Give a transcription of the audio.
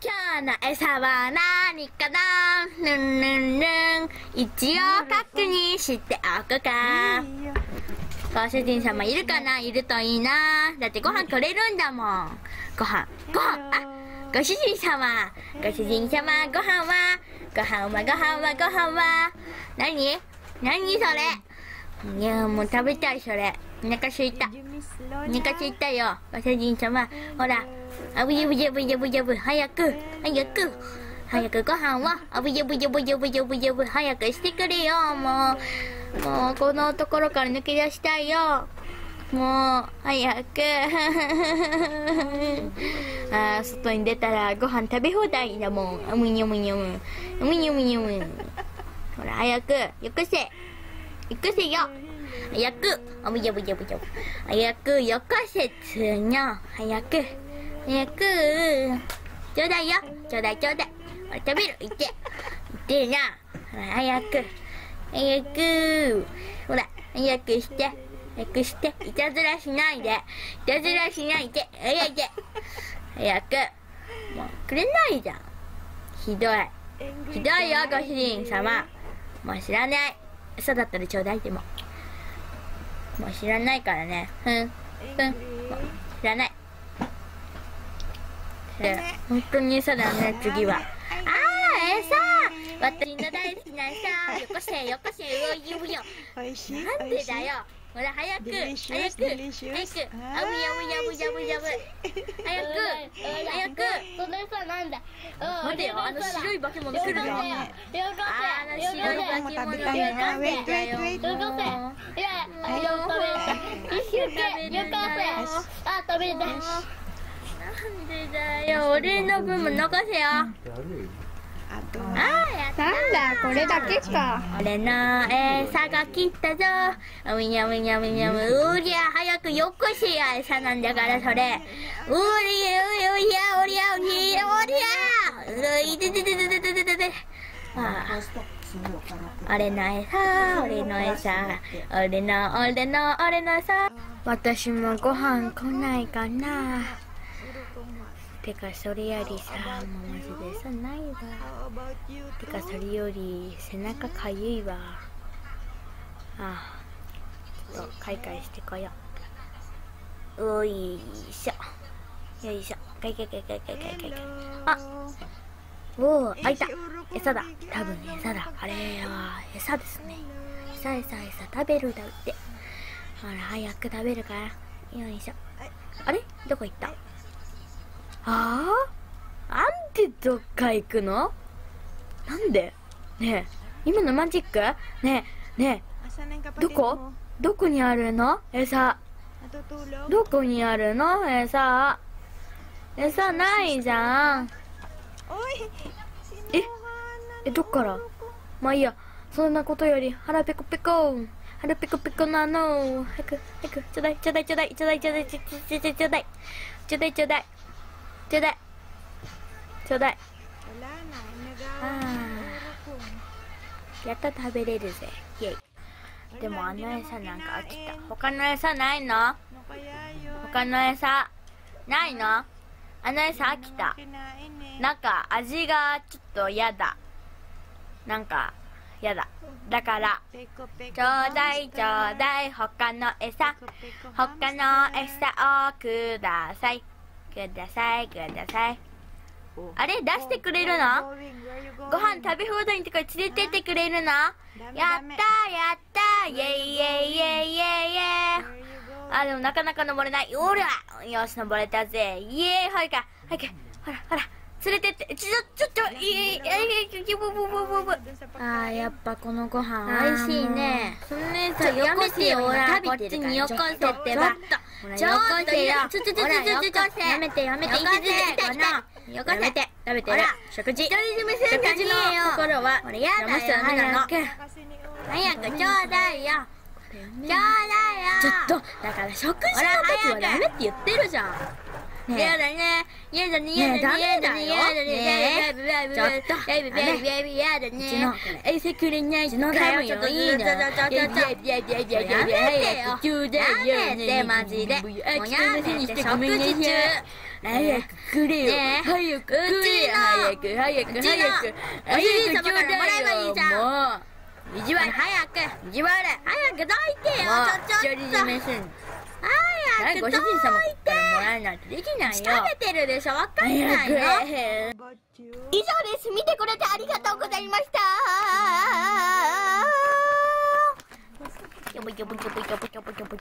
今日の餌は何かな？ぬんぬんぬん。一応確認しておくか。ご主人様いるかな？いるといいな。だってご飯くれるんだもん。ご飯、ご飯、あ、ご主人様。ご主人様、ご飯は、ご飯は、ご飯は、ご飯は？何？何それ？いや、もう食べたい、それ。お腹すいた。お腹すいたよ。ご主人様。ほら。あぶやぶやぶやぶやぶ。早く。早く。早くご飯を。あぶやぶやぶやぶやぶやぶ。早くしてくれよ。もう。もう、このところから抜け出したいよ。もう、早く。あー外に出たらご飯食べ放題だもん。あむにゃむにゃむ。あむにゃむにゃむ。ほら、早く。よこせ。よこせよ。早く。あぶやぶやぶやぶ。早く、よこせつにゃ。早く。早く。ちょうだいよ。ちょうだいちょうだい。ほら、食べる。いって。いってな。ほら、早く。早く。ほら、早くして。早くして。いたずらしないで。いたずらしないで。早く。早く。もう、くれないじゃん。ひどい。ひどいよ、ご主人様。もう知らない。嘘だったらちょうだいでも。もう知らないからね。ふん。ふん。知らない。で、本当に嘘だよね、次は。あー、餌私の大好きな餌よこせ、よこせ、うおいようよ。なんでだよ。ほら、早く、早く、早く.あぶやぶやぶやぶやぶ。早く、早く。それさなんだ待てよ、あの白い化け物来るよ。よこせよこあのせ白い化け物よこせよ。よこせ一生懸命よこせあ食べたなんでだよ、俺の分も残せよ。あとあー、やった。なんだこれだけか俺の餌が来たぞ。うにゃうにゃうにゃう。うりゃ、早くよこせや、餌なんだから、それ。うりゃ、うりゃ、うりゃ、うりゃ、うりゃ、うりゃ。ういてててててててて。ああ。俺の餌、俺の餌、俺の、俺の、俺の餌。私もご飯来ないかな。てかそれよりさもうマジでさないわ。てかそれより背中かゆいわ。ああちょっとカイカイしてこよう。おいしょ。よいしょ。カイカイカイカイカイカイカイあおお開いた。餌だ。多分餌だ。あれは餌ですね。餌餌餌食べるだって。ほら早く食べるから。よいしょ。あれ？どこ行った？ああなんでどっか行くの？なんで？ねえ今のマジック？ねえねえどこ?どこにあるの？餌?どこにあるの？餌。餌ないじゃん!え？えどっから？まあいいや。そんなことより腹ペコペコ。腹ペコペコなの。早く早く。ちょうだいちょうだいちょうだいちょうだいちょうだいちょちょちょちょうだいちょうだいちょうだいちょうだい。ちょうだい。やっと食べれるぜ。イェイ。でもあの餌なんか飽きた。他の餌ないの？他の餌ないの？あの餌飽きた。なんか味がちょっと嫌だ。なんか嫌だ。だからちょうだいちょうだい。他の餌他の餌をください。くださいくださいあれ出してくれるの?ご飯食べ放題のとこ連れてってくれるの？やったーやったーイェイイェイイェイイェイイェイ?あ、でもなかなか登れない。おらよし、登れたぜ。イエーイはいか。はいか。ほら、ほら。連れてって。ちょ、ちょっと、いえいえいえいえブブブブブ。あー、やっぱこのご飯美味しいね。そんなやつはよこせよ。ほら、こっちによこせってば。ちょっと、ちょっとよ。ちょちょちょちょちょちょ。やめてやめて。よこせ。この。よこせ。食べて、食べて。る、食事。一人占めする感じのところは、これやだよ。早く。早くちょうだいよ。ちょうだいよ。ちょっと、だから食事の時はダメって言ってるじゃん。ね。やだね。やだね。やだね。やだね。やだね。やだね。ちょっと。やだね。やだうちの。ね。これえ、せくれないのだよちょっといいのちょっとちょっとちょっとやめてよやめてマジであ、もう聞こえやめてませんでした。ごめんなさい食事中早くくれよね。早くくれよ。早く、早く、早く。おじい様からもらえばいいじゃんもう。意地悪。早く意地悪。早くどいてよちょちょっと占めすんの早くどいご主人様てからもらえないとできないよ。食べてるでしょ？わかんないの？以上です。見てくれてありがとうございました。よぼよぼよぼよぼよぼよぼ